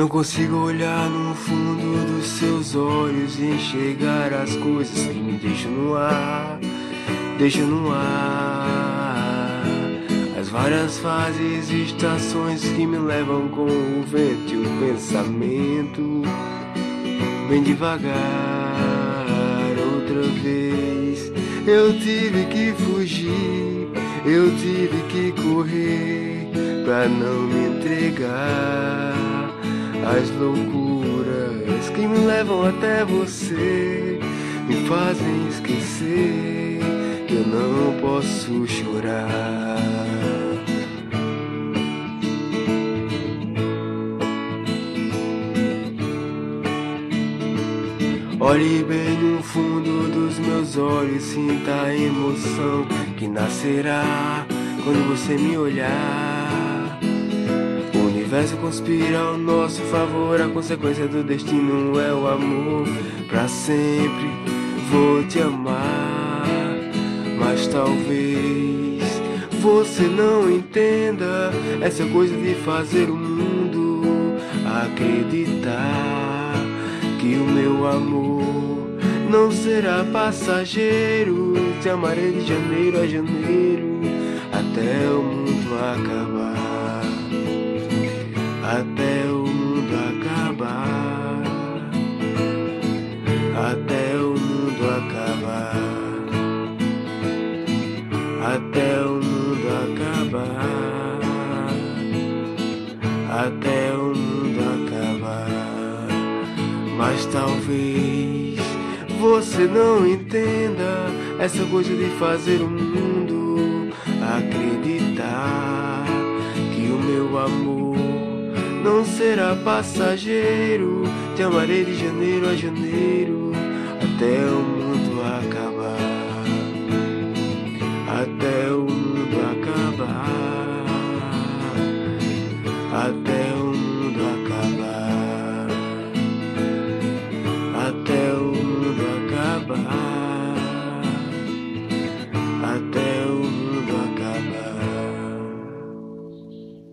Não consigo olhar no fundo dos seus olhos e enxergar as coisas que me deixam no ar, deixam no ar. As várias fases e estações que me levam com o vento e o pensamento. Bem devagar, outra vez. Eu tive que fugir, eu tive que correr pra não me entregar às loucuras que me levam até você, me fazem esquecer que eu não posso chorar. Olhe bem no fundo dos meus olhos, sinta a emoção que nascerá quando você me olhar. Universo conspira ao nosso favor, a consequência do destino é o amor. Pra sempre vou te amar, mas talvez você não entenda essa coisa de fazer o mundo acreditar que o meu amor não será passageiro. Te amarei de janeiro a janeiro até o mundo acabar. Até o mundo acabar. Até o mundo acabar. Até o mundo acabar. Até o mundo acabar. Mas talvez você não entenda essa coisa de fazer o mundo acreditar que o meu amor não será passageiro. Te amarei de janeiro a janeiro, até o mundo acabar. Até